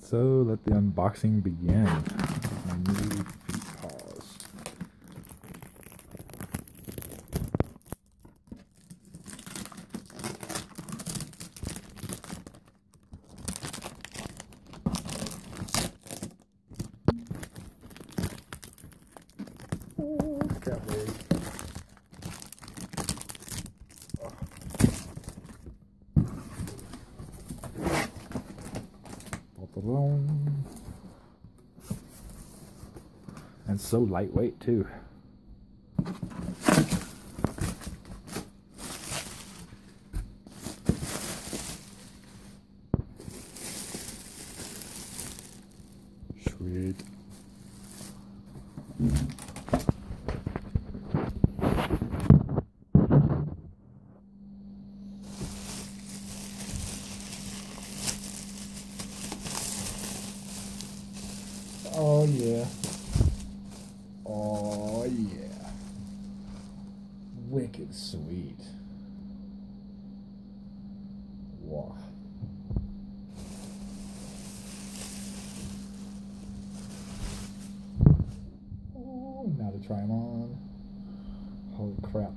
So let the unboxing begin. Oh, leg. And so lightweight too. Sweet. Oh yeah. Oh yeah. Wicked sweet. Wow. Oh, now to try them on. Holy crap.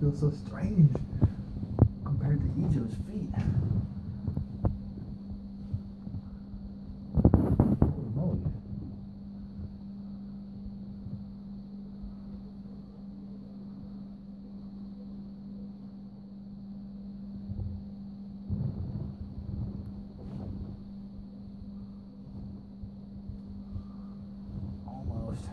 Feels so strange compared to Ejo's feet. Holy moly. Almost.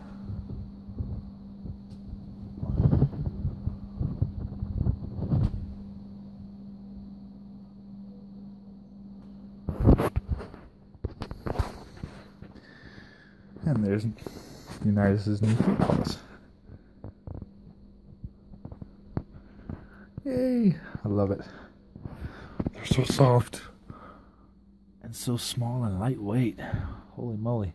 And there's Unituse' new feet paws. Yay! I love it. They're so soft. And so small and lightweight. Holy moly.